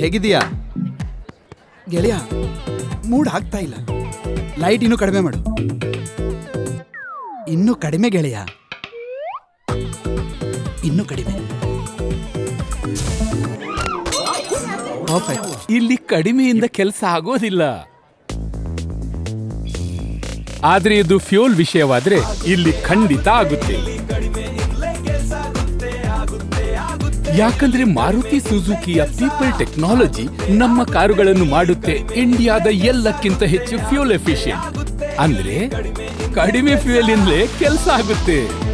ಹೇಗಿದೀಯಾ ಗೆಳೆಯ ಮೂಡ್ ಆಗ್ತಾ ಇಲ್ಲ. ಲೈಟ್ ಇನ್ನೂ ಕಡಿಮೆ ಮಾಡು. ಇನ್ನೂ ಕಡಿಮೆ ಗೆಳೆಯ. ಇನ್ನು ಕಡಿಮೆ. ಇಲ್ಲಿ ಕಡಿಮೆಯಿಂದ ಕೆಲಸ ಆಗೋದಿಲ್ಲ. ಆದ್ರೆ ಇದು ಫ್ಯೂಲ್ ವಿಷಯವಾದ್ರೆ ಇಲ್ಲಿ ಖಂಡಿತ ಆಗುತ್ತೆ. ಯಾಕಂದ್ರೆ ಮಾರುತಿ ಸುಜುಕಿಯ ಪೀಪಲ್ ಟೆಕ್ನಾಲಜಿ ನಮ್ಮ ಕಾರುಗಳನ್ನು ಮಾಡುತ್ತೆ ಇಂಡಿಯಾದ ಎಲ್ಲಕ್ಕಿಂತ ಹೆಚ್ಚು ಫ್ಯೂಲ್ ಎಫಿಷಿಯಂಟ್. ಅಂದ್ರೆ ಕಡಿಮೆ ಫ್ಯೂಯಲ್ ಇಂದಲೇ ಕೆಲಸ ಆಗುತ್ತೆ.